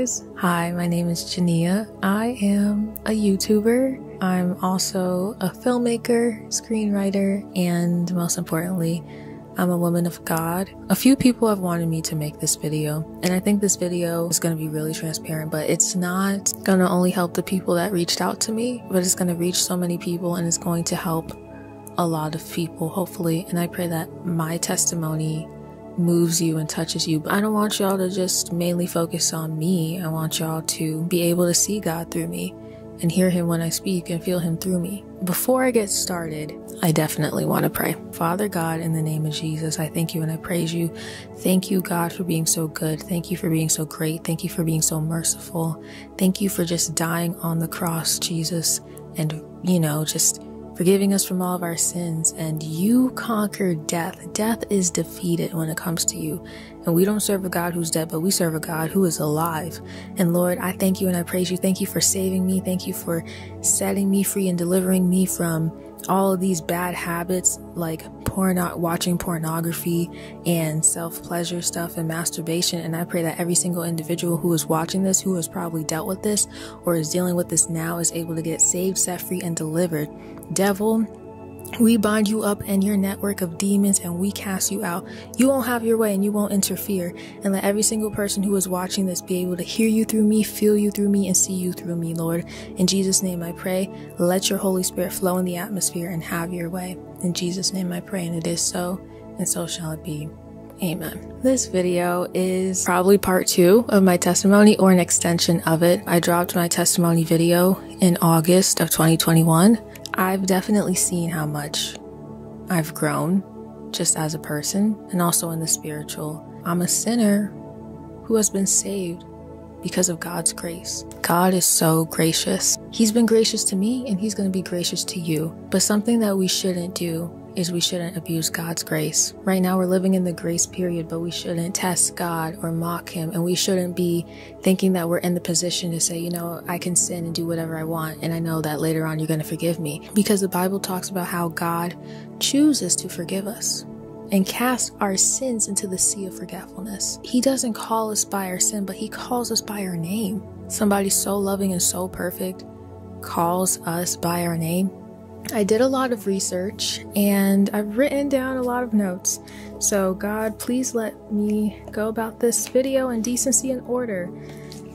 Hi, my name is Jania. I am a YouTuber. I'm also a filmmaker, screenwriter, and most importantly, I'm a woman of God. A few people have wanted me to make this video, and I think this video is going to be really transparent, but it's not going to only help the people that reached out to me, but it's going to reach so many people and it's going to help a lot of people, hopefully. And I pray that my testimony moves you and touches you. But I don't want y'all to just mainly focus on me. I want y'all to be able to see God through me and hear Him when I speak and feel Him through me. Before I get started, I definitely want to pray. Father God, in the name of Jesus, I thank you and I praise you. Thank you, God, for being so good. Thank you for being so great. Thank you for being so merciful. Thank you for just dying on the cross, Jesus, and, you know, just forgiving us from all of our sins, and you conquered death. Death is defeated when it comes to you. And we don't serve a God who's dead, but we serve a God who is alive. And Lord, I thank you and I praise you. Thank you for saving me. Thank you for setting me free and delivering me from all of these bad habits like porn watching pornography and self-pleasure stuff and masturbation and i pray that every single individual who is watching this who has probably dealt with this or is dealing with this now is able to get saved set free and delivered devil we bind you up in your network of demons and we cast you out. You won't have your way and you won't interfere. And let every single person who is watching this be able to hear you through me, feel you through me, and see you through me, Lord. In Jesus' name I pray. Let your Holy Spirit flow in the atmosphere and have your way. In Jesus' name I pray, and it is so, and so shall it be. Amen. This video is probably part two of my testimony or an extension of it. I dropped my testimony video in August of 2021 I've definitely seen how much I've grown just as a person and also in the spiritual. I'm a sinner who has been saved because of God's grace. God is so gracious. He's been gracious to me and he's going to be gracious to you. But something that we shouldn't do is we shouldn't abuse God's grace. Right now, we're living in the grace period, but we shouldn't test God or mock Him. And we shouldn't be thinking that we're in the position to say, you know, I can sin and do whatever I want. And I know that later on you're going to forgive me. Because the Bible talks about how God chooses to forgive us and cast our sins into the sea of forgetfulness. He doesn't call us by our sin, but He calls us by our name. Somebody so loving and so perfect calls us by our name I did a lot of research and I've written down a lot of notes. So, God, please let me go about this video in decency and order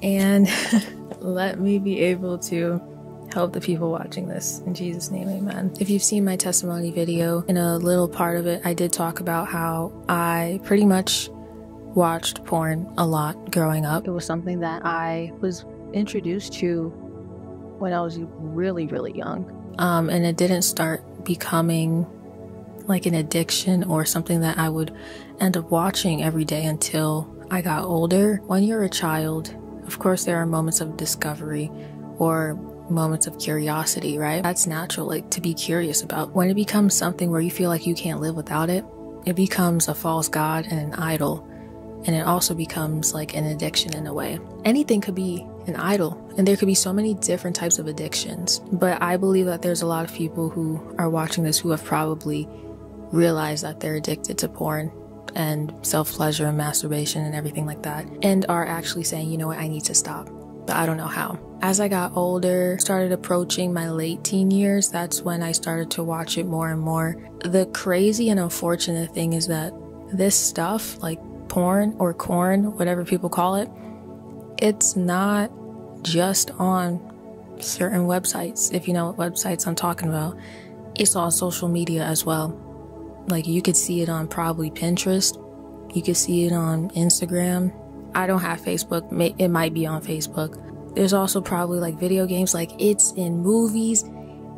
and let me be able to help the people watching this. In Jesus' name, amen. If you've seen my testimony video, in a little part of it, I did talk about how I pretty much watched porn a lot growing up. It was something that I was introduced to when I was really, really young. Um, and it didn't start becoming like an addiction or something that I would end up watching every day until I got older. When you're a child, of course, there are moments of discovery or moments of curiosity, right? That's natural, like to be curious about. When it becomes something where you feel like you can't live without it, it becomes a false god and an idol. And it also becomes like an addiction in a way. Anything could be an idol. And there could be so many different types of addictions. But I believe that there's a lot of people who are watching this who have probably realized that they're addicted to porn and self pleasure and masturbation and everything like that, and are actually saying, you know what, I need to stop. But I don't know how. As I got older, started approaching my late teen years, that's when I started to watch it more and more. The crazy and unfortunate thing is that this stuff, like porn or corn, whatever people call it, it's not just on certain websites, if you know what websites I'm talking about. It's on social media as well. Like you could see it on probably Pinterest, you could see it on Instagram. I don't have Facebook, it might be on Facebook. There's also probably like video games, like it's in movies.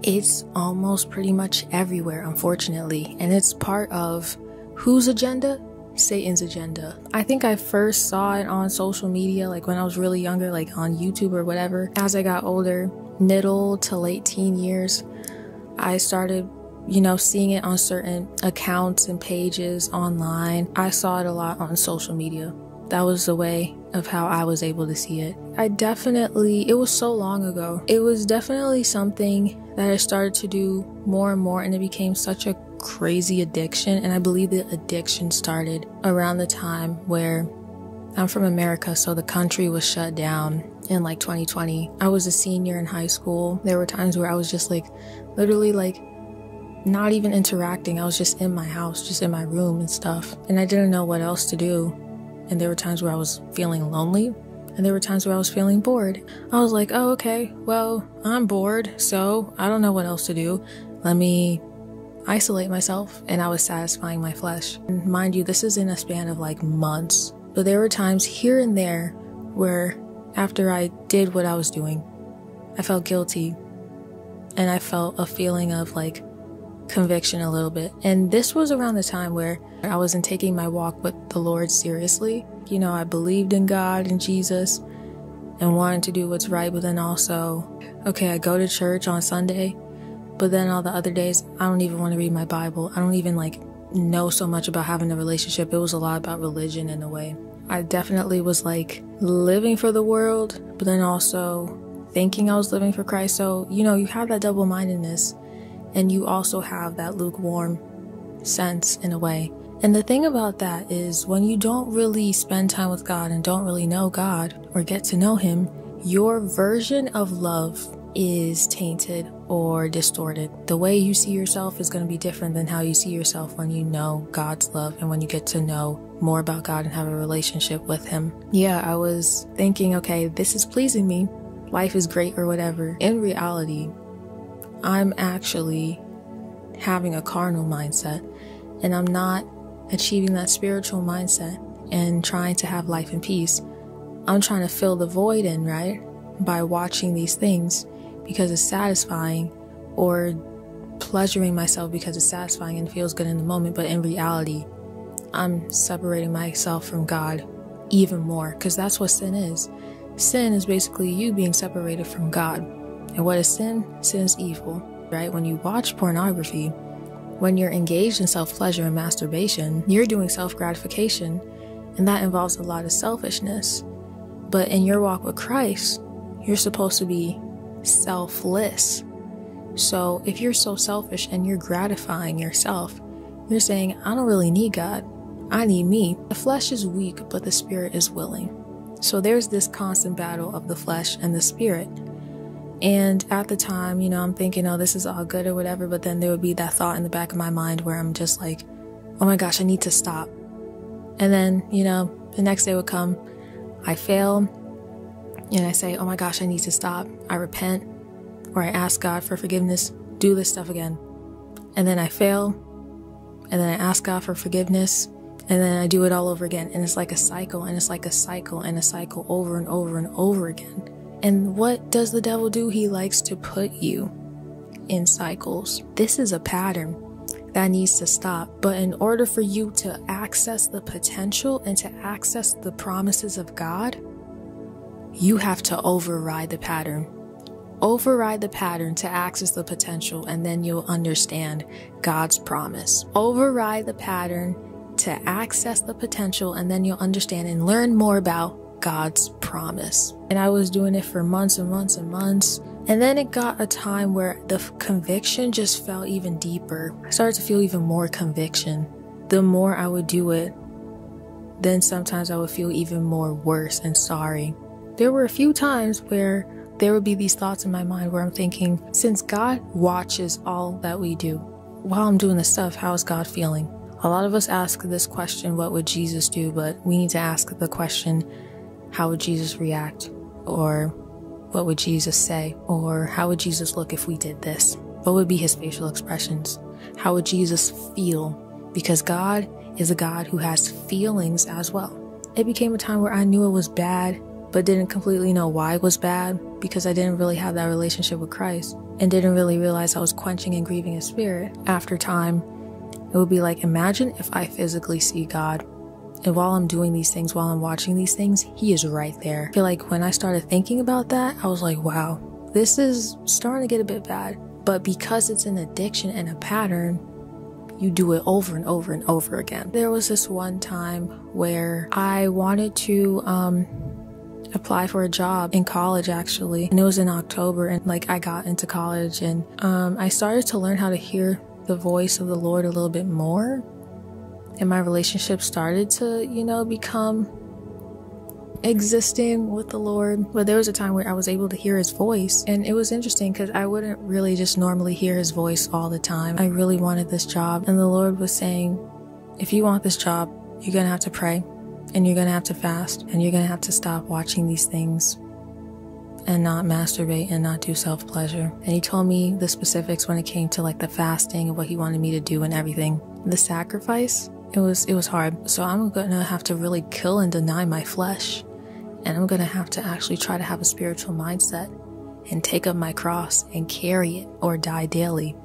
It's almost pretty much everywhere, unfortunately. And it's part of whose agenda? Satan's agenda. I think I first saw it on social media, like when I was really younger, like on YouTube or whatever. As I got older, middle to late teen years, I started, you know, seeing it on certain accounts and pages online. I saw it a lot on social media. That was the way of how I was able to see it. I definitely, it was so long ago. It was definitely something that I started to do more and more, and it became such a crazy addiction. And I believe the addiction started around the time where I'm from America, so the country was shut down in like 2020. I was a senior in high school. There were times where I was just like literally like not even interacting. I was just in my house, just in my room and stuff. And I didn't know what else to do. And there were times where I was feeling lonely. And there were times where I was feeling bored. I was like, oh, okay, well, I'm bored, so I don't know what else to do. Let me isolate myself. And I was satisfying my flesh. And mind you, this is in a span of like months. But there were times here and there where after I did what I was doing, I felt guilty. And I felt a feeling of like conviction a little bit. And this was around the time where I wasn't taking my walk with the Lord seriously. You know, I believed in God and Jesus and wanted to do what's right, but then also, okay, I go to church on Sunday, but then all the other days, I don't even want to read my Bible. I don't even like know so much about having a relationship. It was a lot about religion in a way. I definitely was like living for the world, but then also thinking I was living for Christ. So, you know, you have that double mindedness and you also have that lukewarm sense in a way. And the thing about that is when you don't really spend time with God and don't really know God or get to know Him, your version of love is tainted or distorted. The way you see yourself is going to be different than how you see yourself when you know God's love and when you get to know more about God and have a relationship with Him. Yeah, I was thinking, okay, this is pleasing me. Life is great or whatever. In reality, I'm actually having a carnal mindset and I'm not achieving that spiritual mindset and trying to have life in peace. I'm trying to fill the void in, right? By watching these things because it's satisfying or pleasuring myself because it's satisfying and feels good in the moment. But in reality, I'm separating myself from God even more because that's what sin is. Sin is basically you being separated from God. And what is sin? Sin is evil, right? When you watch pornography, when you're engaged in self pleasure and masturbation, you're doing self gratification, and that involves a lot of selfishness. But in your walk with Christ, you're supposed to be selfless. So if you're so selfish and you're gratifying yourself, you're saying, I don't really need God. I need me. The flesh is weak, but the spirit is willing. So there's this constant battle of the flesh and the spirit. And at the time, you know, I'm thinking, oh, this is all good or whatever. But then there would be that thought in the back of my mind where I'm just like, oh my gosh, I need to stop. And then, you know, the next day would come, I fail, and I say, oh my gosh, I need to stop. I repent, or I ask God for forgiveness, do this stuff again. And then I fail, and then I ask God for forgiveness, and then I do it all over again. And it's like a cycle, and it's like a cycle, and a cycle over and over and over again. And what does the devil do? He likes to put you in cycles. This is a pattern that needs to stop. But in order for you to access the potential and to access the promises of God, you have to override the pattern. Override the pattern to access the potential, and then you'll understand God's promise. Override the pattern to access the potential, and then you'll understand and learn more about God's promise. And I was doing it for months and months and months. And then it got a time where the conviction just fell even deeper. I started to feel even more conviction. The more I would do it, then sometimes I would feel even more worse and sorry. There were a few times where there would be these thoughts in my mind where I'm thinking, since God watches all that we do, while I'm doing this stuff, how is God feeling? A lot of us ask this question, what would Jesus do? But we need to ask the question, how would Jesus react? Or what would Jesus say? Or how would Jesus look if we did this? What would be his facial expressions? How would Jesus feel? Because God is a God who has feelings as well. It became a time where I knew it was bad, but didn't completely know why it was bad because I didn't really have that relationship with Christ and didn't really realize I was quenching and grieving his spirit. After time, it would be like, imagine if I physically see God and while I'm doing these things, while I'm watching these things, he is right there. I feel like when I started thinking about that, I was like, wow, this is starting to get a bit bad. But because it's an addiction and a pattern, you do it over and over and over again. There was this one time where I wanted to um, apply for a job in college actually, and it was in October, and like I got into college, and um, I started to learn how to hear the voice of the Lord a little bit more and my relationship started to, you know, become existing with the Lord. But there was a time where I was able to hear his voice. And it was interesting because I wouldn't really just normally hear his voice all the time. I really wanted this job. And the Lord was saying, if you want this job, you're to have to pray and you're going to have to fast and you're going to have to stop watching these things and not masturbate and not do self pleasure. And he told me the specifics when it came to like the fasting and what he wanted me to do and everything. The sacrifice, it was it was hard. So I'm to have to really kill and deny my flesh. And I'm to have to actually try to have a spiritual mindset and take up my cross and carry it or die daily.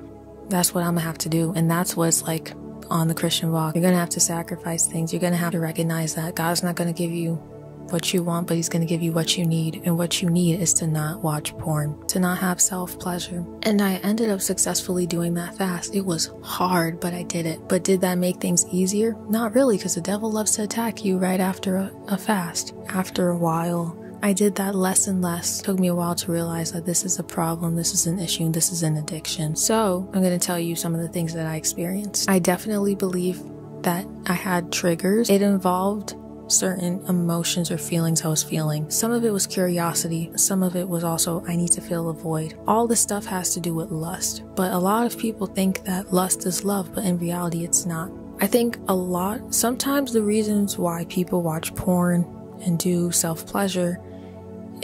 That's what I'm to have to do. And that's what's like on the Christian walk. You're going to have to sacrifice things. You're going to have to recognize that God's not going to give you what you want, but He's going to give you what you need. And what you need is to not watch porn, to not have self pleasure. And I ended up successfully doing that fast. It was hard, but I did it. But did that make things easier? Not really, because the devil loves to attack you right after a, a fast. After a while, I did that less and less. It took me a while to realize that this is a problem, this is an issue, this is an addiction. So, I'm going to tell you some of the things that I experienced. I definitely believe that I had triggers. It involved certain emotions or feelings I was feeling. Some of it was curiosity, some of it was also I need to fill a void. All this stuff has to do with lust, but a lot of people think that lust is love, but in reality, it's not. I think a lot, sometimes the reasons why people watch porn and do self pleasure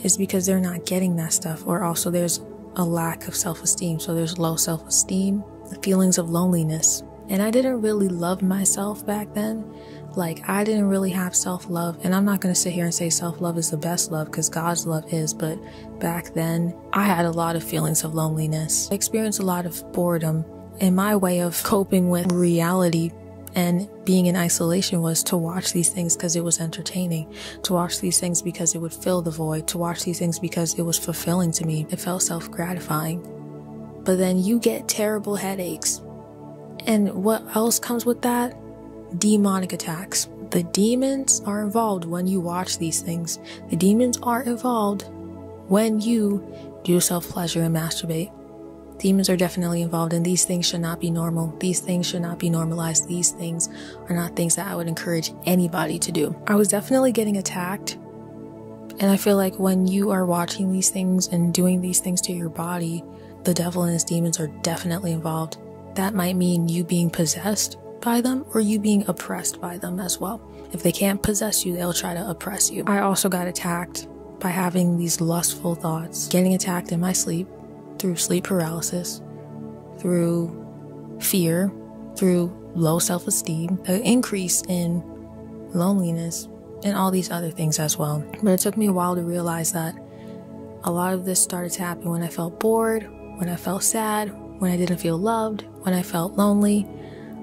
is because they're not getting that stuff, or also there's a lack of self esteem. So there's low self esteem, feelings of loneliness. And I didn't really love myself back then. Like, I didn't really have self love. And I'm not going to sit here and say self love is the best love because God's love is. But back then, I had a lot of feelings of loneliness. I experienced a lot of boredom. And my way of coping with reality and being in isolation was to watch these things because it was entertaining, to watch these things because it would fill the void, to watch these things because it was fulfilling to me. It felt self gratifying. But then you get terrible headaches. And what else comes with that? Demonic attacks. The demons are involved when you watch these things. The demons are involved when you do self pleasure and masturbate. Demons are definitely involved, and these things should not be normal. These things should not be normalized. These things are not things that I would encourage anybody to do. I was definitely getting attacked. And I feel like when you are watching these things and doing these things to your body, the devil and his demons are definitely involved. That might mean you being possessed by them or you being oppressed by them as well. If they can't possess you, they'll try to oppress you. I also got attacked by having these lustful thoughts, getting attacked in my sleep through sleep paralysis, through fear, through low self esteem, an increase in loneliness, and all these other things as well. But it took me a while to realize that a lot of this started to happen when I felt bored, when I felt sad, when I didn't feel loved, when I felt lonely.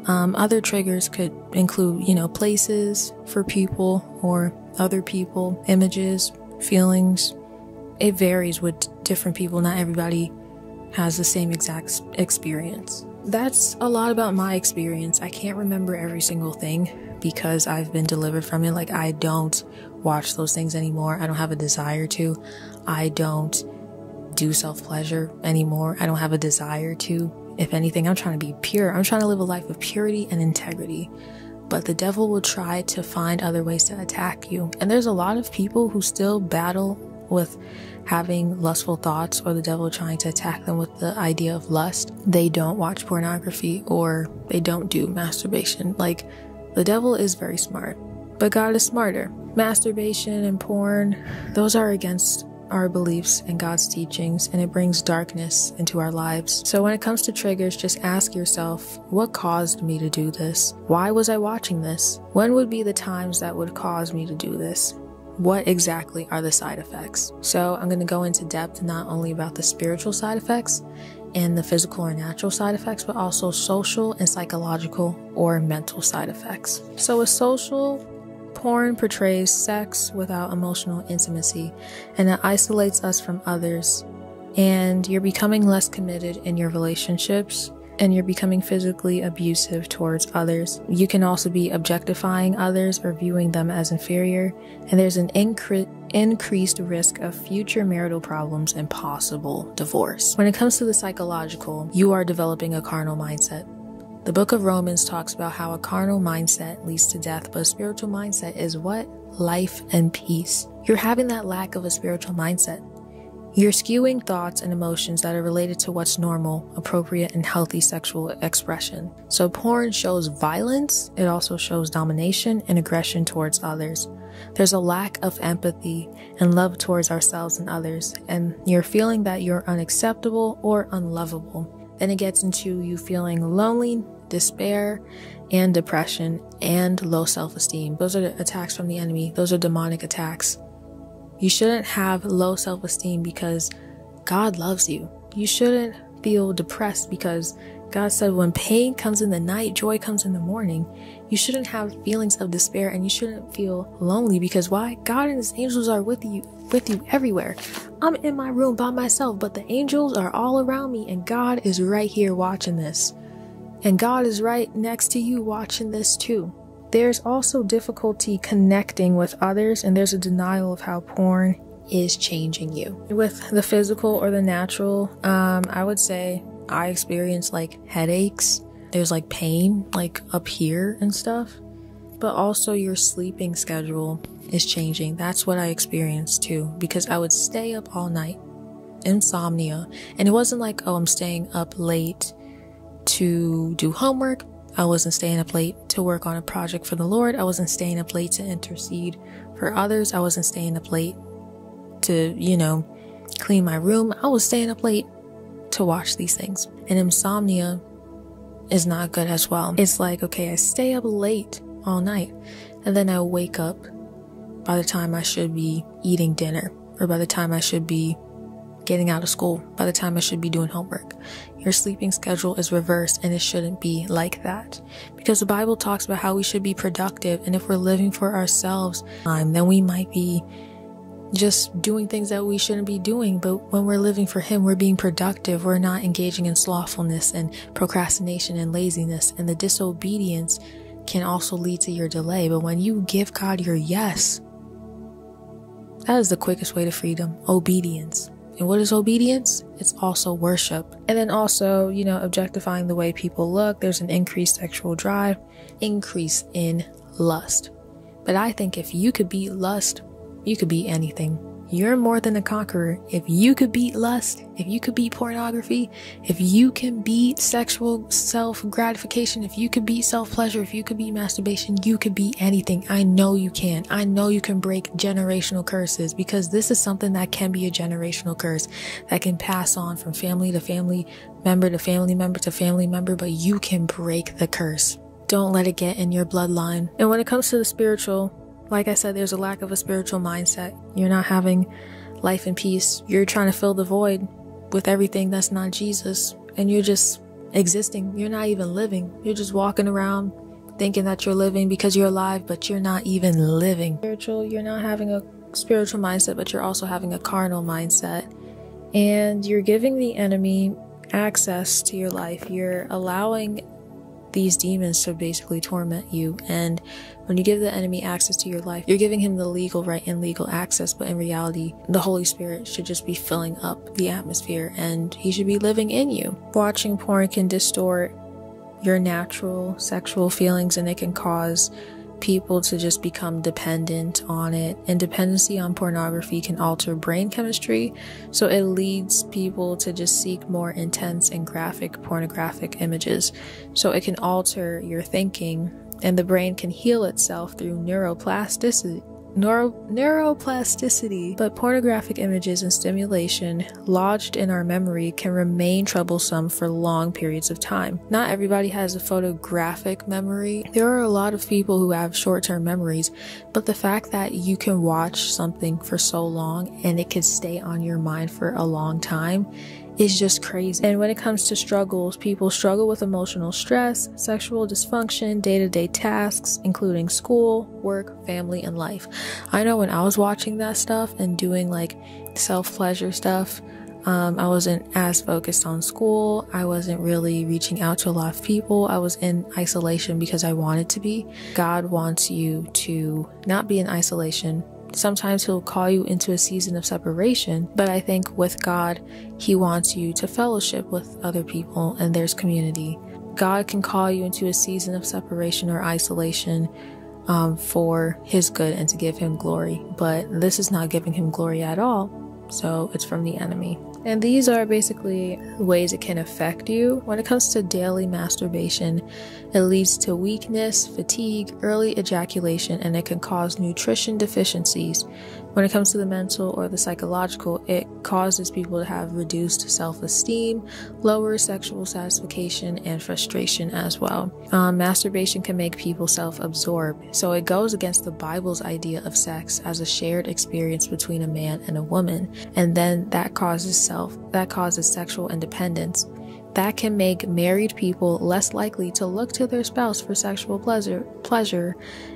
Um, other triggers could include, you know, places for people or other people, images, feelings. It varies with different people. Not everybody has the same exact experience. That's a lot about my experience. I can't remember every single thing because I've been delivered from it. Like, I don't watch those things anymore. I don't have a desire to. I don't do self pleasure anymore. I don't have a desire to. If anything, I'm trying to be pure. I'm trying to live a life of purity and integrity. But the devil will try to find other ways to attack you. And there's a lot of people who still battle with having lustful thoughts or the devil trying to attack them with the idea of lust, they don't watch pornography or they don't do masturbation. Like, the devil is very smart, but God is smarter. Masturbation and porn, those are against our beliefs and God's teachings, and it brings darkness into our lives. So, when it comes to triggers, just ask yourself what caused me to do this? Why was I watching this? When would be the times that would cause me to do this? What exactly are the side effects. So, I'm going to go into depth not only about the spiritual side effects and the physical or natural side effects, but also social and psychological or mental side effects. So, with social, porn portrays sex without emotional intimacy and it isolates us from others, and you're becoming less committed in your relationships and you're becoming physically abusive towards others. You can also be objectifying others or viewing them as inferior, and there's an incre- increased risk of future marital problems and possible divorce. When it comes to the psychological, you are developing a carnal mindset. The book of Romans talks about how a carnal mindset leads to death, but a spiritual mindset is what? Life and peace. You're having that lack of a spiritual mindset. You're skewing thoughts and emotions that are related to what's normal, appropriate, and healthy sexual expression. So, porn shows violence, it also shows domination and aggression towards others. There's a lack of empathy and love towards ourselves and others, and you're feeling that you're unacceptable or unlovable. Then it gets into you feeling lonely, despair, and depression, and low self esteem. Those are attacks from the enemy, those are demonic attacks. You shouldn't have low self esteem because God loves you. You shouldn't feel depressed because God said when pain comes in the night, joy comes in the morning. You shouldn't have feelings of despair and you shouldn't feel lonely because why? God and his angels are with you with you everywhere. I'm in my room by myself, but the angels are all around me and God is right here watching this. And God is right next to you watching this too. There's also difficulty connecting with others, and there's a denial of how porn is changing you. With the physical or the natural, um, I would say I experience like headaches. There's like pain, like up here and stuff. But also, your sleeping schedule is changing. That's what I experienced too, because I would stay up all night, insomnia. And it wasn't like, oh, I'm staying up late to do homework. I wasn't staying up late to work on a project for the Lord. I wasn't staying up late to intercede for others. I wasn't staying up late to, you know, clean my room. I was staying up late to watch these things. And insomnia is not good as well. It's like, okay, I stay up late all night and then I wake up by the time I should be eating dinner or by the time I should be getting out of school, by the time I should be doing homework. Your sleeping schedule is reversed and it shouldn't be like that. Because the Bible talks about how we should be productive and if we're living for ourselves, um, then we might be just doing things that we shouldn't be doing. But when we're living for Him, we're being productive. We're not engaging in slothfulness and procrastination and laziness. And the disobedience can also lead to your delay. But when you give God your yes, that is the quickest way to freedom obedience. And what is obedience? It's also worship. And then also, you know, objectifying the way people look. There's an increased sexual drive, increase in lust. But I think if you could beat lust, you could beat anything. You're more than a conqueror. If you could beat lust, if you could beat pornography, if you can beat sexual self gratification, if you could beat self pleasure, if you could beat masturbation, you could beat anything. I know you can. I know you can break generational curses because this is something that can be a generational curse that can pass on from family to family member to family member to family member, but you can break the curse. Don't let it get in your bloodline. And when it comes to the spiritual, like I said, there's a lack of a spiritual mindset. You're not having life and peace. You're trying to fill the void with everything that's not Jesus. And you're just existing. You're not even living. You're just walking around thinking that you're living because you're alive, but you're not even living. Spiritual, you're not having a spiritual mindset, but you're also having a carnal mindset. And you're giving the enemy access to your life. You're allowing these demons to basically torment you. And when you give the enemy access to your life, you're giving him the legal right and legal access, but in reality, the Holy Spirit should just be filling up the atmosphere and he should be living in you. Watching porn can distort your natural sexual feelings and it can cause people to just become dependent on it. And dependency on pornography can alter brain chemistry, so it leads people to just seek more intense and graphic pornographic images. So it can alter your thinking, and the brain can heal itself through neuroplasticity neuro- neuroplasticity, but pornographic images and stimulation lodged in our memory can remain troublesome for long periods of time. Not everybody has a photographic memory. There are a lot of people who have short term memories, but the fact that you can watch something for so long and it can stay on your mind for a long time is just crazy. And when it comes to struggles, people struggle with emotional stress, sexual dysfunction, day to day tasks, including school, work, family, and life. I know when I was watching that stuff and doing like self pleasure stuff, um, I wasn't as focused on school. I wasn't really reaching out to a lot of people. I was in isolation because I wanted to be. God wants you to not be in isolation, Sometimes He'll call you into a season of separation, but I think with God, He wants you to fellowship with other people and there's community. God can call you into a season of separation or isolation um, for His good and to give Him glory. But this is not giving Him glory at all. So it's from the enemy. And these are basically ways it can affect you. When it comes to daily masturbation, it leads to weakness, fatigue, early ejaculation, and it can cause nutrition deficiencies. When it comes to the mental or the psychological, it causes people to have reduced self esteem, lower sexual satisfaction, and frustration as well. Um, masturbation can make people self absorbed, so it goes against the Bible's idea of sex as a shared experience between a man and a woman, and then that causes self, that causes sexual independence that can make married people less likely to look to their spouse for sexual pleasure, pleasure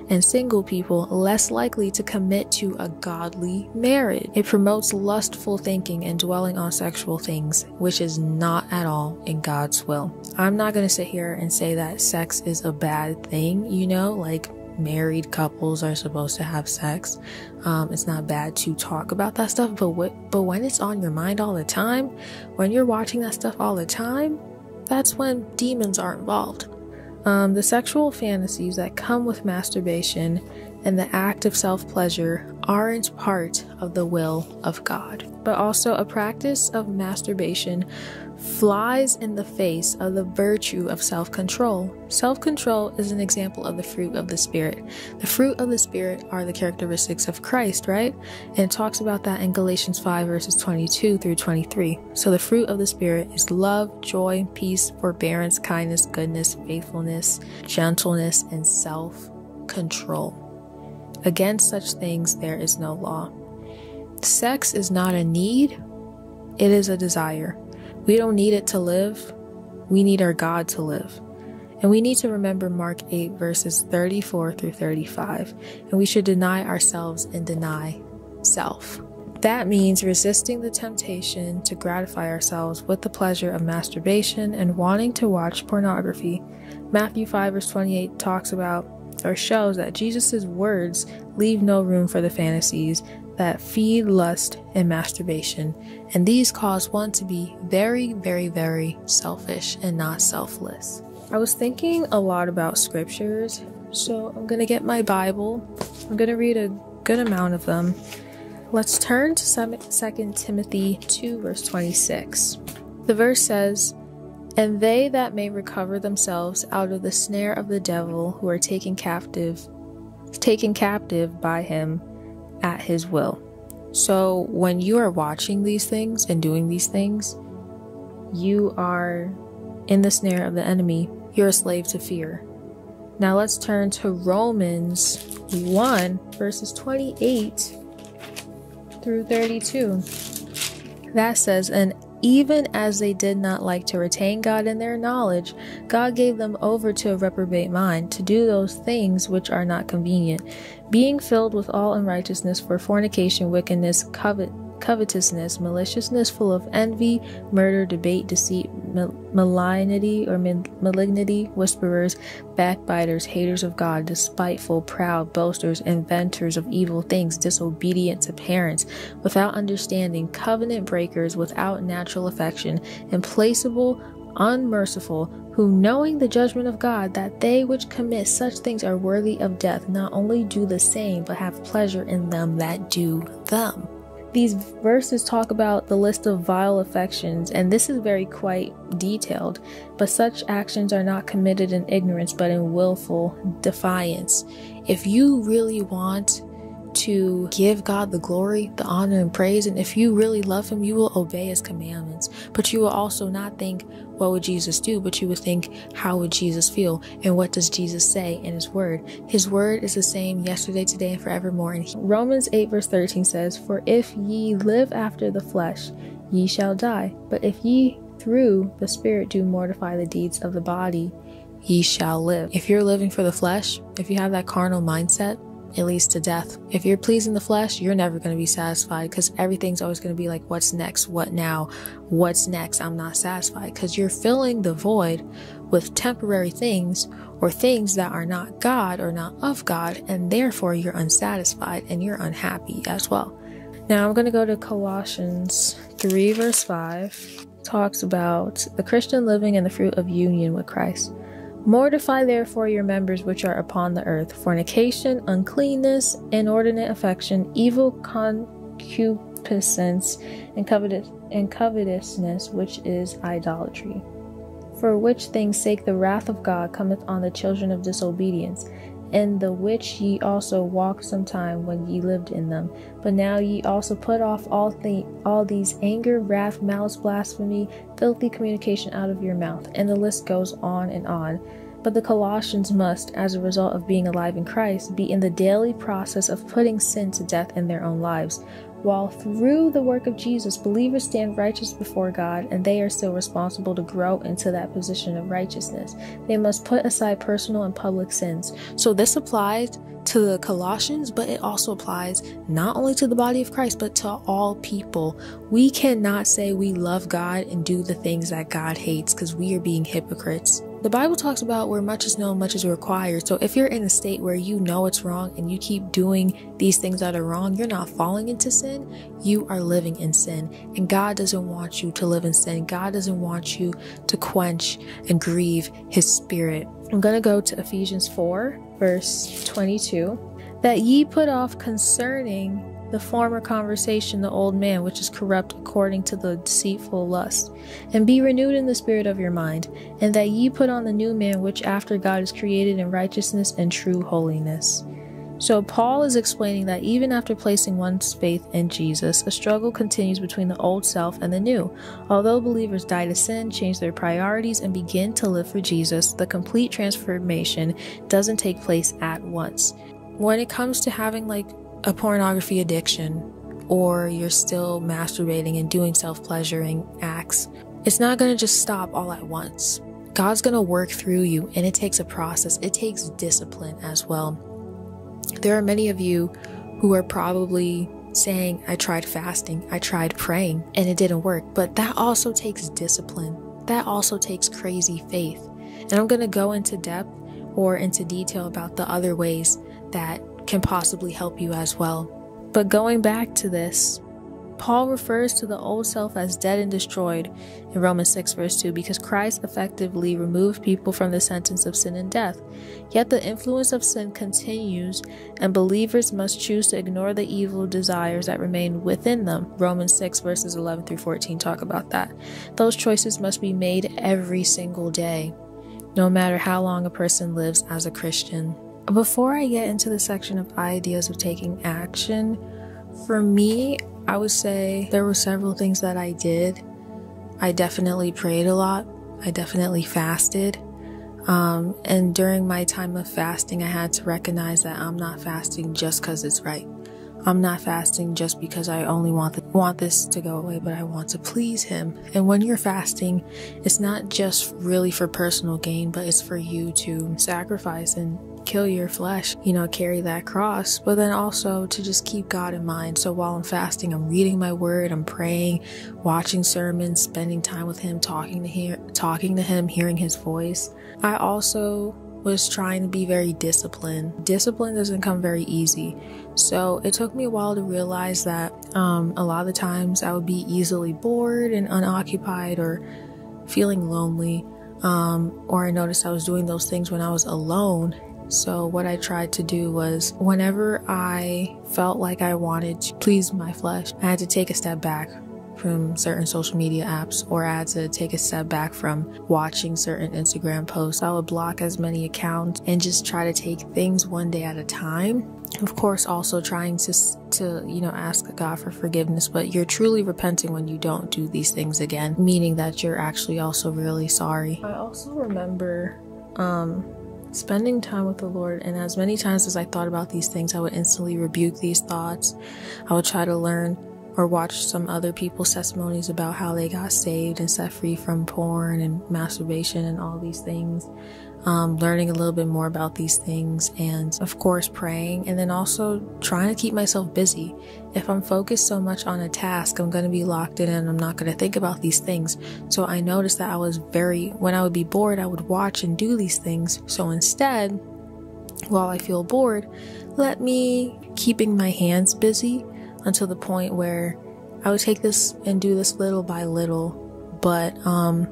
and single people less likely to commit to a godly marriage. It promotes lustful thinking and dwelling on sexual things, which is not at all in God's will. I'm not going to sit here and say that sex is a bad thing, you know, like married couples are supposed to have sex. Um, it's not bad to talk about that stuff, but what, but when it's on your mind all the time, when you're watching that stuff all the time, that's when demons are involved. Um, the sexual fantasies that come with masturbation and the act of self pleasure aren't part of the will of God, but also a practice of masturbation flies in the face of the virtue of self control. Self control is an example of the fruit of the Spirit. The fruit of the Spirit are the characteristics of Christ, right? And it talks about that in Galatians 5, verses 22 through 23. So the fruit of the Spirit is love, joy, peace, forbearance, kindness, goodness, faithfulness, gentleness, and self control. Against such things there is no law. Sex is not a need, it is a desire. We don't need it to live, we need our God to live. And we need to remember Mark 8, verses 34 through 35. And we should deny ourselves and deny self. That means resisting the temptation to gratify ourselves with the pleasure of masturbation and wanting to watch pornography. Matthew 5, verse 28 talks about or shows that Jesus' words leave no room for the fantasies that feed lust and masturbation, and these cause one to be very, very, very selfish and not selfless. I was thinking a lot about scriptures, so I'm gonna get my Bible. I'm gonna read a good amount of them. Let's turn to 2 Timothy 2, verse 26. The verse says, And they that may recover themselves out of the snare of the devil who are taken captive, taken captive by him at His will. So when you are watching these things and doing these things, you are in the snare of the enemy. You're a slave to fear. Now let's turn to Romans 1, verses 28 through 32. That says, And even as they did not like to retain God in their knowledge, God gave them over to a reprobate mind to do those things which are not convenient, being filled with all unrighteousness for fornication, wickedness, covet, covetousness, maliciousness, full of envy, murder, debate, deceit, malignity or malignity, whisperers, backbiters, haters of God, despiteful, proud, boasters, inventors of evil things, disobedient to parents, without understanding, covenant breakers, without natural affection, implacable, unmerciful, who knowing the judgment of God, that they which commit such things are worthy of death, not only do the same, but have pleasure in them that do them. These verses talk about the list of vile affections, and this is very quite detailed. But such actions are not committed in ignorance, but in willful defiance. If you really want to give God the glory, the honor, and praise. And if you really love Him, you will obey His commandments. But you will also not think, what would Jesus do? But you would think, how would Jesus feel? And what does Jesus say in His Word? His Word is the same yesterday, today, and forevermore. And Romans 8, verse 13 says, For if ye live after the flesh, ye shall die. But if ye through the Spirit do mortify the deeds of the body, ye shall live. If you're living for the flesh, if you have that carnal mindset, it leads to death. If you're pleasing the flesh, you're never going to be satisfied because everything's always going to be like, what's next? What now? What's next? I'm not satisfied because you're filling the void with temporary things or things that are not God or not of God, and therefore you're unsatisfied and you're unhappy as well. Now I'm going to go to Colossians 3, verse 5. talks about the Christian living and the fruit of union with Christ. Mortify therefore your members which are upon the earth fornication, uncleanness, inordinate affection, evil concupiscence, and, covetous, and covetousness, which is idolatry. For which things sake the wrath of God cometh on the children of disobedience in the which ye also walked some time when ye lived in them. But now ye also put off all th- all these anger, wrath, malice, blasphemy, filthy communication out of your mouth. And the list goes on and on. But the Colossians must, as a result of being alive in Christ, be in the daily process of putting sin to death in their own lives, while through the work of Jesus, believers stand righteous before God and they are still responsible to grow into that position of righteousness. They must put aside personal and public sins. So this applies to the Colossians, but it also applies not only to the body of Christ, but to all people. We cannot say we love God and do the things that God hates because we are being hypocrites. The Bible talks about where much is known, much is required. So if you're in a state where you know it's wrong and you keep doing these things that are wrong, you're not falling into sin, you are living in sin. And God doesn't want you to live in sin. God doesn't want you to quench and grieve his spirit. I'm going to go to Ephesians 4, verse 22. That ye put off concerning the former conversation, the old man, which is corrupt according to the deceitful lust, and be renewed in the spirit of your mind, and that ye put on the new man, which after God is created in righteousness and true holiness. So, Paul is explaining that even after placing one's faith in Jesus, a struggle continues between the old self and the new. Although believers die to sin, change their priorities, and begin to live for Jesus, the complete transformation doesn't take place at once. When it comes to having like a pornography addiction or you're still masturbating and doing self pleasuring acts, it's not going to just stop all at once. God's going to work through you, and it takes a process, it takes discipline as well. There are many of you who are probably saying, I tried fasting, I tried praying, and it didn't work. But that also takes discipline, that also takes crazy faith. And I'm going to go into depth or into detail about the other ways that can possibly help you as well. But going back to this, Paul refers to the old self as dead and destroyed in Romans 6, verse 2, because Christ effectively removed people from the sentence of sin and death. Yet the influence of sin continues, and believers must choose to ignore the evil desires that remain within them. Romans 6, verses 11 through 14 talk about that. Those choices must be made every single day, no matter how long a person lives as a Christian. Before I get into the section of ideas of taking action, for me, I would say there were several things that I did. I definitely prayed a lot. I definitely fasted. Um, and during my time of fasting, I had to recognize that I'm not fasting just because it's right. I'm not fasting just because I only want the, want this to go away, but I want to please Him. And when you're fasting, it's not just really for personal gain, but it's for you to sacrifice and kill your flesh, you know, carry that cross, but then also to just keep God in mind. So while I'm fasting, I'm reading my word, I'm praying, watching sermons, spending time with Him, talking to Him, talking to Him, hearing His voice. I also was trying to be very disciplined. Discipline doesn't come very easy. So it took me a while to realize that um, a lot of the times I would be easily bored and unoccupied or feeling lonely. Um, or I noticed I was doing those things when I was alone. So, what I tried to do was whenever I felt like I wanted to please my flesh, I had to take a step back from certain social media apps or I had to take a step back from watching certain Instagram posts. I would block as many accounts and just try to take things one day at a time. Of course, also trying to, to, you know, ask God for forgiveness, but you're truly repenting when you don't do these things again, meaning that you're actually also really sorry. I also remember, um, spending time with the Lord, and as many times as I thought about these things, I would instantly rebuke these thoughts. I would try to learn or watch some other people's testimonies about how they got saved and set free from porn and masturbation and all these things. Um, learning a little bit more about these things and of course praying and then also trying to keep myself busy. If I'm focused so much on a task, I'm going to be locked in and I'm not going to think about these things. So I noticed that I was very, when I would be bored, I would watch and do these things. So instead, while I feel bored, let me keeping my hands busy until the point where I would take this and do this little by little but um,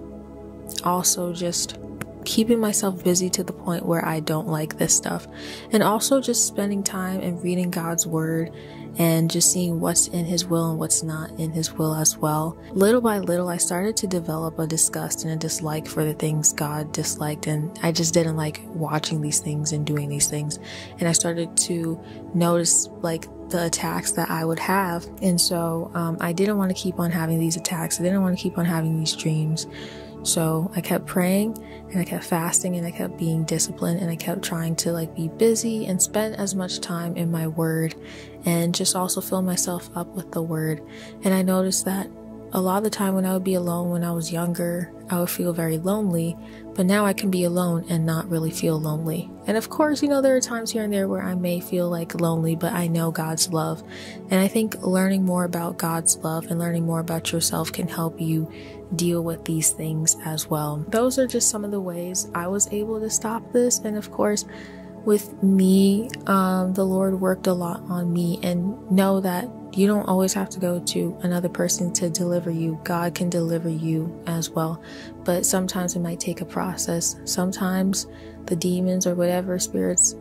also just keeping myself busy to the point where I don't like this stuff. And also just spending time and reading God's word and just seeing what's in his will and what's not in his will as well. Little by little, I started to develop a disgust and a dislike for the things God disliked, and I just didn't like watching these things and doing these things. And I started to notice like the attacks that I would have. And so um, I didn't want to keep on having these attacks. I didn't want to keep on having these dreams. So I kept praying and I kept fasting and I kept being disciplined and I kept trying to like be busy and spend as much time in my word and just also fill myself up with the word. And I noticed that a lot of the time when I would be alone when I was younger, I would feel very lonely, but now I can be alone and not really feel lonely. And of course, you know, there are times here and there where I may feel like lonely, but I know God's love. And I think learning more about God's love and learning more about yourself can help you deal with these things as well. Those are just some of the ways I was able to stop this. And of course, with me, um, the Lord worked a lot on me and know that you don't always have to go to another person to deliver you. God can deliver you as well. But sometimes it might take a process. Sometimes the demons or whatever spirits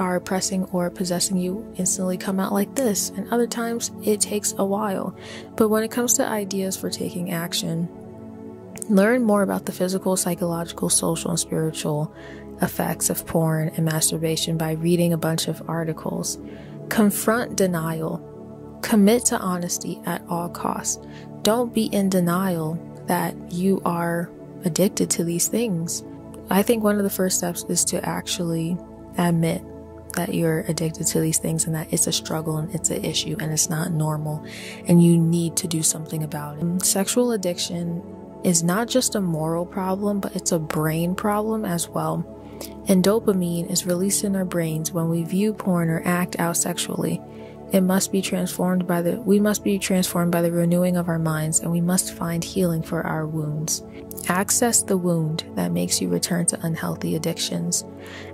are oppressing or possessing you instantly come out like this. And other times it takes a while. But when it comes to ideas for taking action, learn more about the physical, psychological, social, and spiritual effects of porn and masturbation by reading a bunch of articles. Confront denial Commit to honesty at all costs. Don't be in denial that you are addicted to these things. I think one of the first steps is to actually admit that you're addicted to these things and that it's a struggle and it's an issue and it's not normal and you need to do something about it. Sexual addiction is not just a moral problem, but it's a brain problem as well. And dopamine is released in our brains when we view porn or act out sexually. It must be transformed by the we must be transformed by the renewing of our minds and we must find healing for our wounds. Access the wound that makes you return to unhealthy addictions.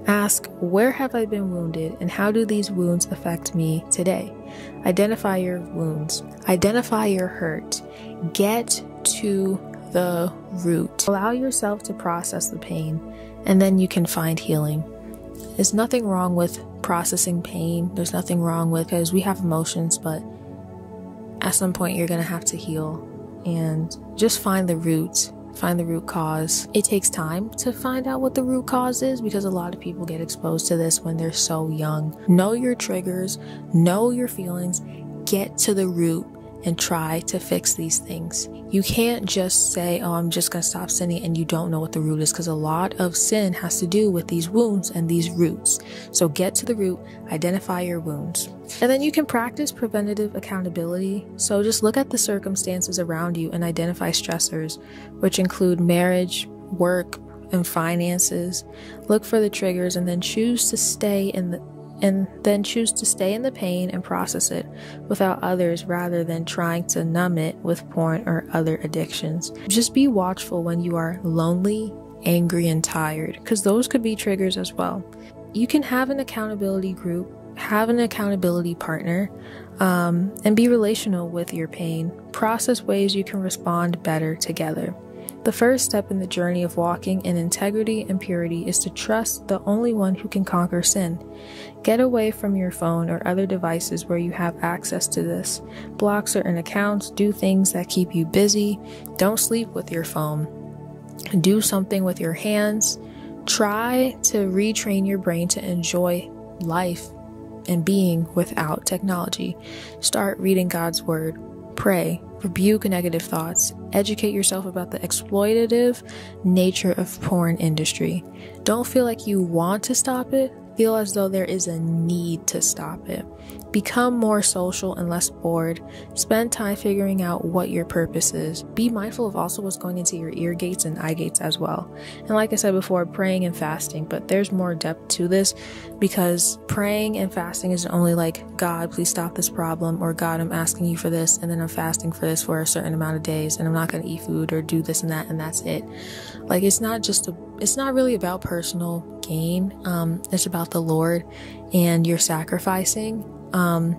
Ask, where have I been wounded and how do these wounds affect me today? Identify your wounds. Identify your hurt. Get to the root. Allow yourself to process the pain and then you can find healing. There's nothing wrong with processing pain. There's nothing wrong with because we have emotions, but at some point you're going to have to heal and just find the root, find the root cause. It takes time to find out what the root cause is because a lot of people get exposed to this when they're so young. Know your triggers, know your feelings, get to the root and try to fix these things. You can't just say, Oh, I'm just going to stop sinning, and you don't know what the root is because a lot of sin has to do with these wounds and these roots. So get to the root, identify your wounds. And then you can practice preventative accountability. So just look at the circumstances around you and identify stressors, which include marriage, work, and finances. Look for the triggers and then choose to stay in the and then choose to stay in the pain and process it without others rather than trying to numb it with porn or other addictions. Just be watchful when you are lonely, angry, and tired, because those could be triggers as well. You can have an accountability group, have an accountability partner, um, and be relational with your pain. Process ways you can respond better together. The first step in the journey of walking in integrity and purity is to trust the only one who can conquer sin. Get away from your phone or other devices where you have access to this. Block certain accounts, do things that keep you busy. Don't sleep with your phone. Do something with your hands. Try to retrain your brain to enjoy life and being without technology. Start reading God's Word. Pray rebuke negative thoughts, educate yourself about the exploitative nature of porn industry. Don't feel like you want to stop it, feel as though there is a need to stop it. Become more social and less bored. Spend time figuring out what your purpose is. Be mindful of also what's going into your ear gates and eye gates as well. And like I said before, praying and fasting, but there's more depth to this because praying and fasting is only like, God, please stop this problem, or God, I'm asking you for this, and then I'm fasting for this for a certain amount of days, and I'm not going to eat food or do this and that, and that's it. Like, it's not just a, it's not really about personal gain. Um, it's about the Lord and your sacrificing um,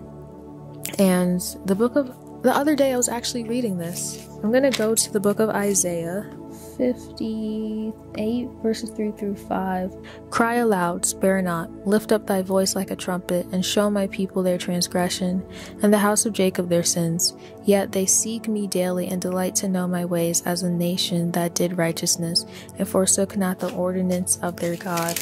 and the book of the other day, I was actually reading this. I'm going to go to the book of Isaiah 58 verses 3 through 5. Cry aloud, spare not, lift up thy voice like a trumpet, and show my people their transgression, and the house of Jacob their sins. Yet they seek me daily and delight to know my ways as a nation that did righteousness, and forsook not the ordinance of their God.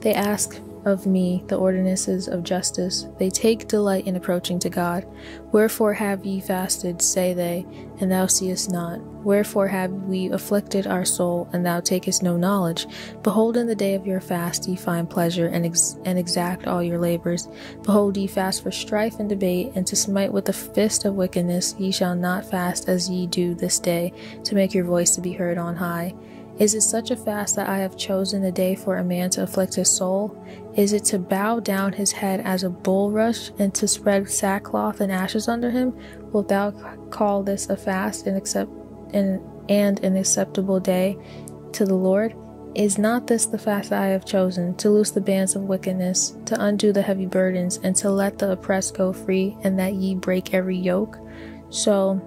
They ask, of me the ordinances of justice. They take delight in approaching to God. Wherefore have ye fasted, say they, and thou seest not? Wherefore have we afflicted our soul, and thou takest no knowledge? Behold, in the day of your fast ye find pleasure, and, ex- and exact all your labors. Behold, ye fast for strife and debate, and to smite with the fist of wickedness. Ye shall not fast as ye do this day, to make your voice to be heard on high. Is it such a fast that I have chosen a day for a man to afflict his soul? Is it to bow down his head as a bulrush and to spread sackcloth and ashes under him? Wilt thou call this a fast and accept and, and an acceptable day to the Lord? Is not this the fast that I have chosen, to loose the bands of wickedness, to undo the heavy burdens, and to let the oppressed go free, and that ye break every yoke? So,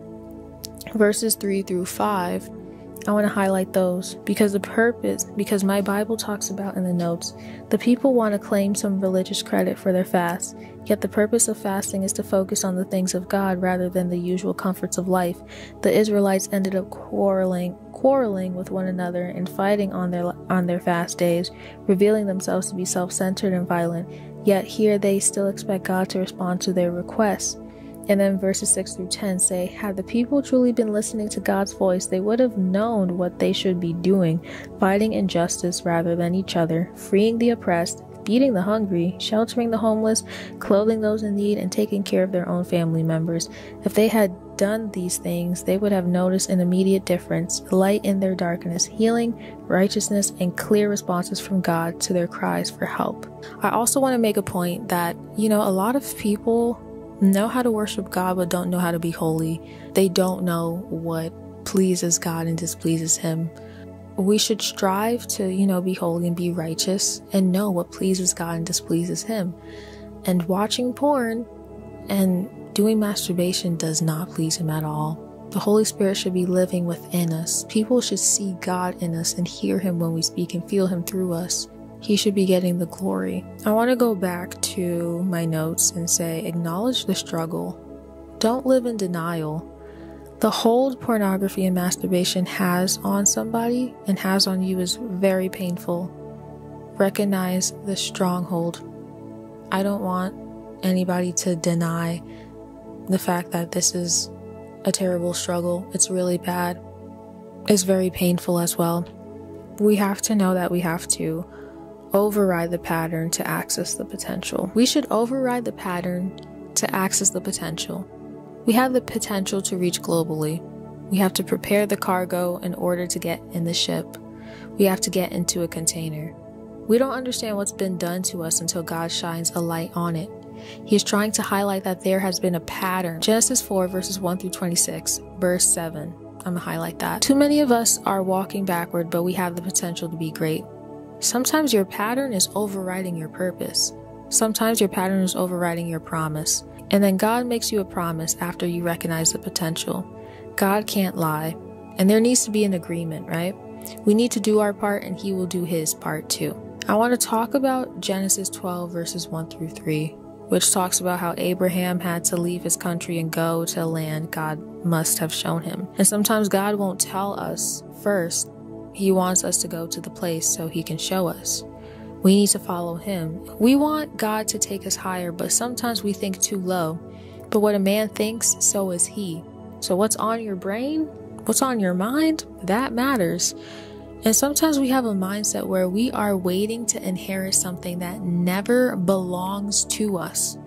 verses 3 through 5 I want to highlight those because the purpose, because my Bible talks about in the notes, the people want to claim some religious credit for their fast. Yet the purpose of fasting is to focus on the things of God rather than the usual comforts of life. The Israelites ended up quarreling, quarreling with one another and fighting on their on their fast days, revealing themselves to be self-centered and violent. Yet here they still expect God to respond to their requests. And then verses 6 through 10 say, Had the people truly been listening to God's voice, they would have known what they should be doing, fighting injustice rather than each other, freeing the oppressed, feeding the hungry, sheltering the homeless, clothing those in need, and taking care of their own family members. If they had done these things, they would have noticed an immediate difference light in their darkness, healing, righteousness, and clear responses from God to their cries for help. I also want to make a point that, you know, a lot of people know how to worship God but don't know how to be holy. They don't know what pleases God and displeases Him. We should strive to, you know, be holy and be righteous and know what pleases God and displeases Him. And watching porn and doing masturbation does not please Him at all. The Holy Spirit should be living within us. People should see God in us and hear Him when we speak and feel Him through us. He should be getting the glory. I want to go back to my notes and say acknowledge the struggle. Don't live in denial. The hold pornography and masturbation has on somebody and has on you is very painful. Recognize the stronghold. I don't want anybody to deny the fact that this is a terrible struggle. It's really bad. It's very painful as well. We have to know that we have to override the pattern to access the potential. We should override the pattern to access the potential. We have the potential to reach globally. We have to prepare the cargo in order to get in the ship. We have to get into a container. We don't understand what's been done to us until God shines a light on it. He is trying to highlight that there has been a pattern. Genesis 4, verses 1 through 26, verse 7. I'm gonna highlight that. Too many of us are walking backward, but we have the potential to be great. Sometimes your pattern is overriding your purpose. Sometimes your pattern is overriding your promise. And then God makes you a promise after you recognize the potential. God can't lie. And there needs to be an agreement, right? We need to do our part and He will do His part too. I want to talk about Genesis 12, verses 1 through 3, which talks about how Abraham had to leave his country and go to a land God must have shown him. And sometimes God won't tell us first he wants us to go to the place so He can show us. We need to follow Him. We want God to take us higher, but sometimes we think too low. But what a man thinks, so is he. So, what's on your brain? What's on your mind? That matters. And sometimes we have a mindset where we are waiting to inherit something that never belongs to us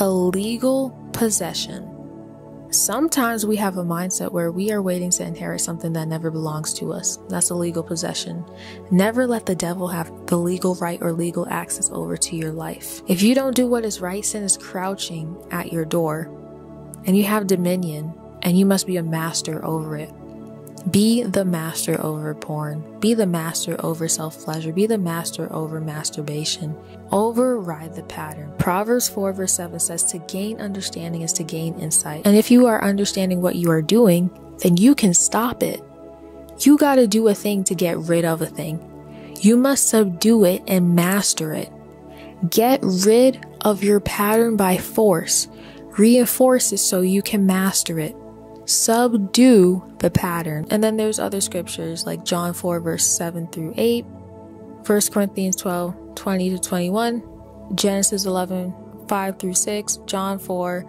a legal possession. Sometimes we have a mindset where we are waiting to inherit something that never belongs to us. That's a legal possession. Never let the devil have the legal right or legal access over to your life. If you don't do what is right, sin is crouching at your door, and you have dominion, and you must be a master over it. Be the master over porn. Be the master over self pleasure. Be the master over masturbation. Override the pattern. Proverbs 4 verse 7 says to gain understanding is to gain insight. And if you are understanding what you are doing, then you can stop it. You got to do a thing to get rid of a thing. You must subdue it and master it. Get rid of your pattern by force. Reinforce it so you can master it. Subdue the pattern. And then there's other scriptures like John 4, verse 7 through 8, 1 Corinthians 12, 20 to 21, Genesis 11, 5 through 6, John 4,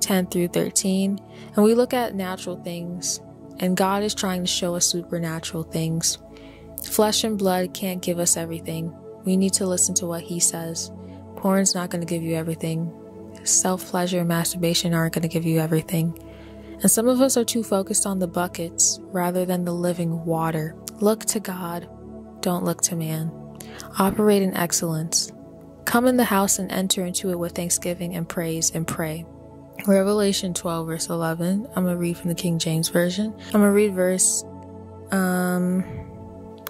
10 through 13. And we look at natural things, and God is trying to show us supernatural things. Flesh and blood can't give us everything. We need to listen to what He says. Porn's not going to give you everything. Self pleasure and masturbation aren't going to give you everything. And some of us are too focused on the buckets rather than the living water. Look to God, don't look to man. Operate in excellence. Come in the house and enter into it with thanksgiving and praise and pray. Revelation 12, verse 11. I'm going to read from the King James Version. I'm going to read verse um,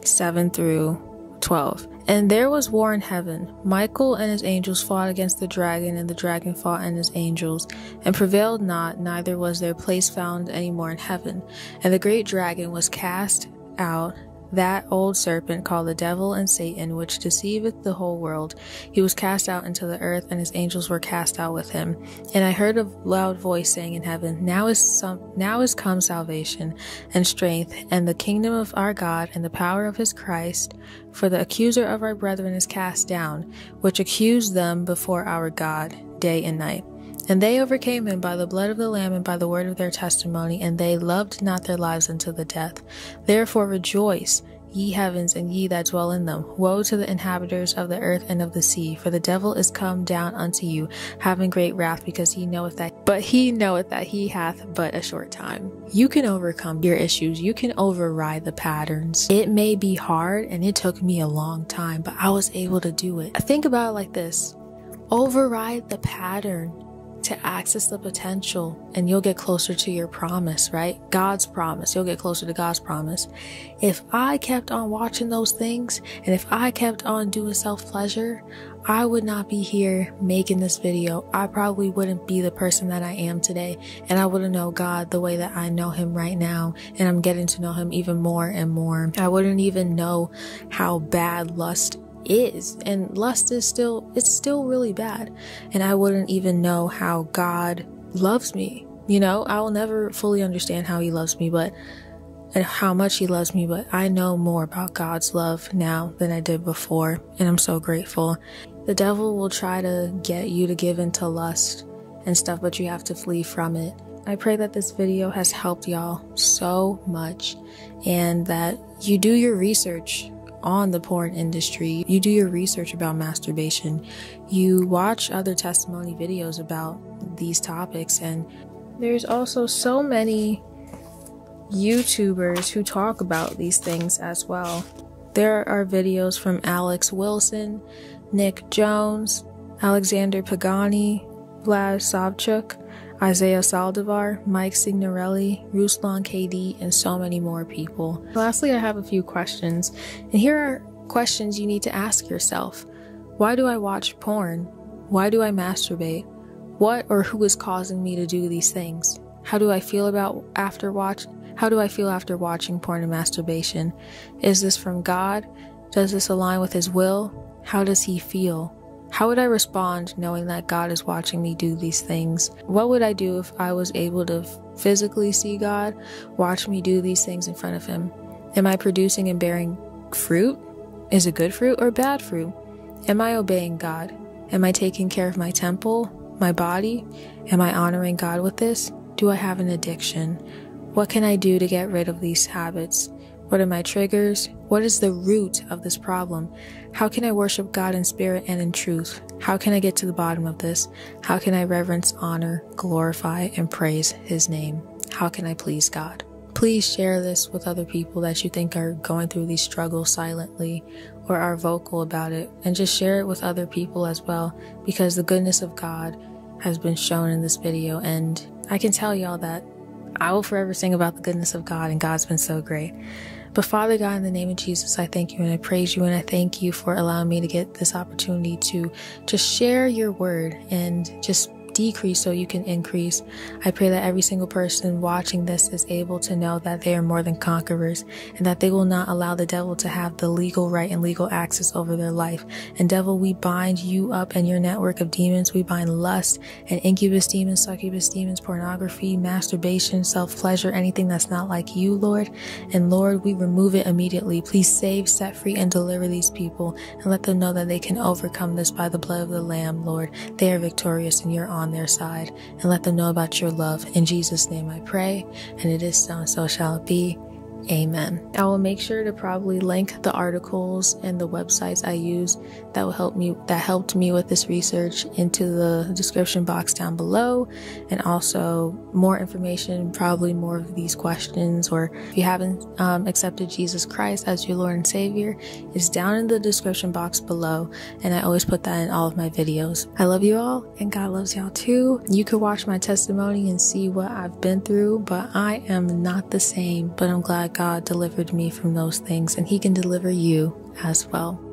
7 through 12. And there was war in heaven. Michael and his angels fought against the dragon, and the dragon fought and his angels, and prevailed not, neither was their place found any more in heaven. And the great dragon was cast out that old serpent called the devil and Satan, which deceiveth the whole world, he was cast out into the earth, and his angels were cast out with him. And I heard a loud voice saying in heaven, Now is some, now is come salvation and strength, and the kingdom of our God, and the power of his Christ. For the accuser of our brethren is cast down, which accused them before our God day and night. And they overcame him by the blood of the Lamb and by the word of their testimony, and they loved not their lives unto the death. Therefore rejoice, ye heavens, and ye that dwell in them. Woe to the inhabitants of the earth and of the sea, for the devil is come down unto you, having great wrath, because he knoweth that, but he knoweth that he hath but a short time. You can overcome your issues. You can override the patterns. It may be hard, and it took me a long time, but I was able to do it. Think about it like this. Override the pattern to access the potential and you'll get closer to your promise, right? God's promise. You'll get closer to God's promise. If I kept on watching those things and if I kept on doing self pleasure, I would not be here making this video. I probably wouldn't be the person that I am today and I wouldn't know God the way that I know him right now and I'm getting to know him even more and more. I wouldn't even know how bad lust is and lust is still it's still really bad. And i wouldn't even know how god loves me you know? I will never fully understand how he loves me but and how much he loves me but i know more about god's love now than i did before and i'm so grateful. The devil will try to get you to give into lust and stuff but you have to flee from it. I pray that this video has helped y'all so much and that you do your research on the porn industry. You do your research about masturbation. You watch other testimony videos about these topics. And there's also so many YouTubers who talk about these things as well. There are videos from Alex Wilson, Nick Jones, Alexander Pagani, Vlad Savchuk, Isaiah Saldivar, Mike Signorelli, Ruslan KD, and so many more people. Lastly, I have a few questions, and here are questions you need to ask yourself. Why do I watch porn? Why do I masturbate? What or who is causing me to do these things? How do I feel about after watch? How do I feel after watching porn and masturbation? Is this from God? Does this align with His will? How does He feel? How would I respond knowing that God is watching me do these things? What would I do if I was able to physically see God watch me do these things in front of Him? Am I producing and bearing fruit? Is it good fruit or bad fruit? Am I obeying God? Am I taking care of my temple, my body? Am I honoring God with this? Do I have an addiction? What can I do to get rid of these habits? What are my triggers? What is the root of this problem? How can I worship God in spirit and in truth? How can I get to the bottom of this? How can I reverence, honor, glorify, and praise His name? How can I please God? Please share this with other people that you think are going through these struggles silently or are vocal about it, and just share it with other people as well because the goodness of God has been shown in this video. And I can tell y'all that I will forever sing about the goodness of God, and God's been so great. But Father God, in the name of Jesus, I thank you and I praise you and I thank you for allowing me to get this opportunity to just share your word and just decrease so you can increase. I pray that every single person watching this is able to know that they are more than conquerors and that they will not allow the devil to have the legal right and legal access over their life. And devil, we bind you up and your network of demons. We bind lust and incubus demons, succubus demons, pornography, masturbation, self pleasure, anything that's not like you, Lord. And Lord, we remove it immediately. Please save, set free, and deliver these people and let them know that they can overcome this by the blood of the Lamb, Lord. They are victorious and you're on their side. And let them know about your love. In Jesus' name I pray, and it is so, and so shall it be. Amen. I will make sure to probably link the articles and the websites I use that will help me that helped me with this research into the description box down below and also more information probably more of these questions or if you haven't um, accepted Jesus Christ as your Lord and Savior is down in the description box below and I always put that in all of my videos. I love you all and God loves y'all too. You could watch my testimony and see what I've been through but I am not the same but I'm glad God delivered me from those things and He can deliver you as well.